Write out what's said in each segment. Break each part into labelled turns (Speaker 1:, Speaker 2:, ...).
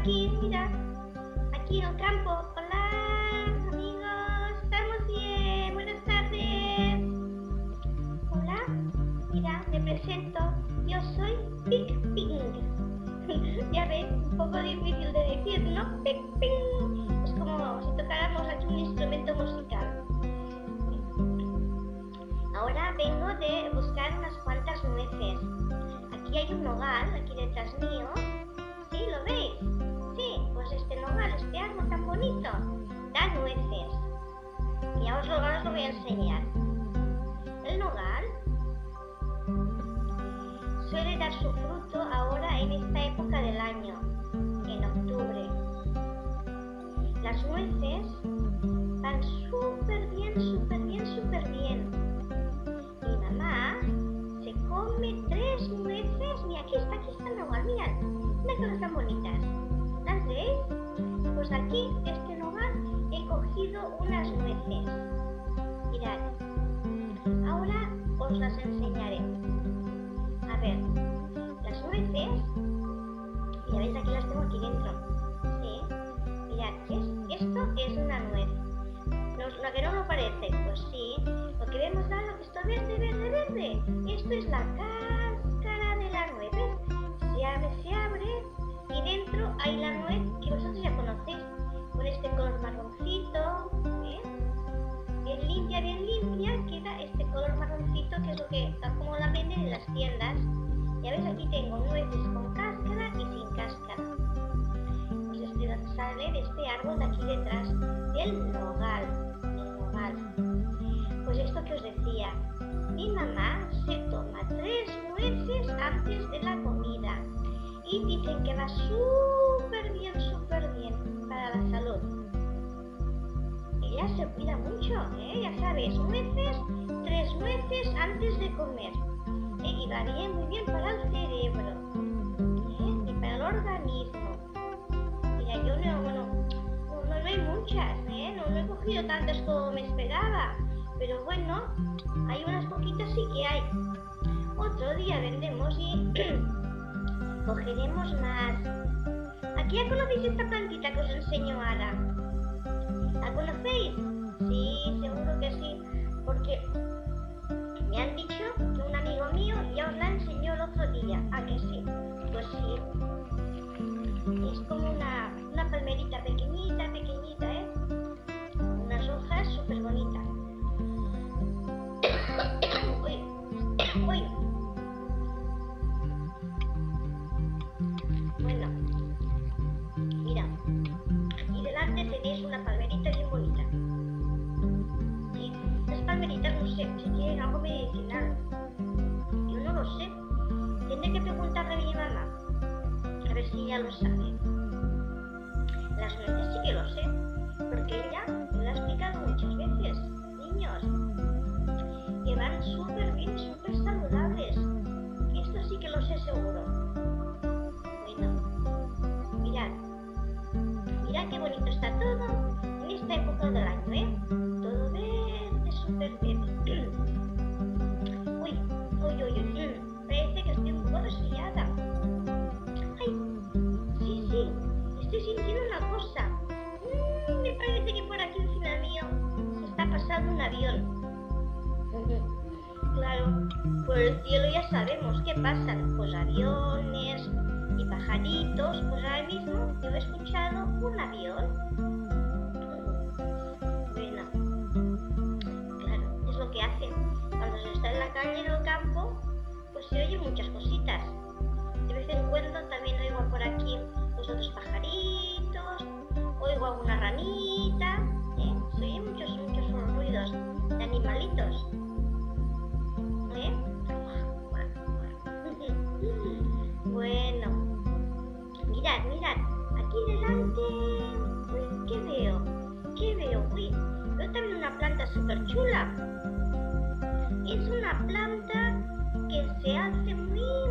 Speaker 1: aquí, mira, aquí en el campo. Hola, amigos, estamos bien, buenas tardes. Hola, mira, me presento, yo soy Pic Ping. ya ves, un poco difícil de decir, ¿no? Pic Ping. Es como si tocáramos aquí un instrumento musical. Ahora vengo de buscar unas cuantas nueces. Aquí hay un hogar, aquí detrás mío. ¿Sí lo veis? Enseñar. El nogal suele dar su fruto ahora en esta época del año, en octubre. Las nueces van súper bien, súper bien, súper bien. Mi mamá se come tres nueces. Mira, aquí está, aquí está el nogal, mirad. Mira cosas tan bonitas. ¿Las veis? Pues aquí, este nogal, he cogido unas nueces. Mirad. Ahora os las enseñaré. A ver, las nueces, ya veis aquí las tengo aquí dentro. Aquí tengo nueces con cáscara y sin cáscara. Pues este sale de este árbol de aquí detrás, del nogal. El nogal. Pues esto que os decía, mi mamá se toma tres nueces antes de la comida y dicen que va súper bien, súper bien para la salud. Ella se cuida mucho, ¿eh? ya sabéis, nueces, tres nueces antes de comer y va bien, muy bien para el muchas, ¿eh? no, he cogido tantas como me esperaba, pero bueno, hay unas poquitas sí que hay. Otro día vendremos y cogeremos más. Aquí ya conocéis esta plantita que os enseño ahora. ¿La conocéis? Sí, seguro que sí, porque me han dicho que un amigo mío ya os la enseñó el otro día. ¿A que sí? Pues sí. Es como una, una palmerita pequeñita, ella lo sabe. Las nueces sí que lo sé. Porque ella me lo ha explicado muchas veces. Niños. Que van súper bien, súper saludables. Esto sí que lo sé seguro. Bueno. Mirad. Mirad qué bonito está todo en esta época del año, ¿eh? Todo verde, súper verde. Estoy sintiendo una cosa. Mm, me parece que por aquí encima mío está pasando un avión. Claro, por el cielo ya sabemos qué pasan. Pues aviones y pajaritos. Pues ahora mismo yo he escuchado un avión. Bueno, claro, es lo que hacen. Cuando se está en la calle, en el campo, pues se oyen muchas cositas. De vez en cuando también oigo por aquí los otros pajaritos, alguna ranita, ¿eh? muchos, muchos ruidos de animalitos. ¿Eh? Bueno, mirad, mirad, aquí delante, uy, ¿qué veo? ¿Qué veo? Uy, veo también una planta súper chula. Es una planta que se hace muy,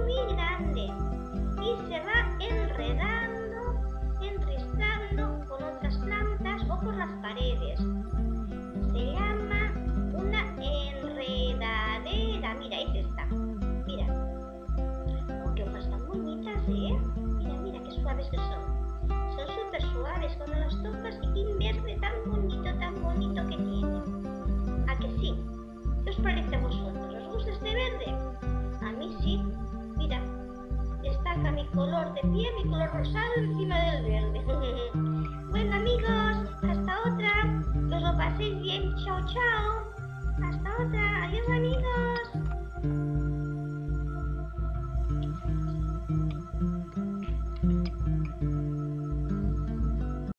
Speaker 1: suaves cuando las tocas y verde tan bonito, tan bonito que tiene. ¿A que sí? ¿Qué os parece a vosotros? ¿Os gusta este verde? A mí sí. Mira, destaca mi color de piel, mi color rosado encima del verde. bueno amigos, hasta otra. Que os lo paséis bien. Chao, chao. Hasta otra. Adiós amigos.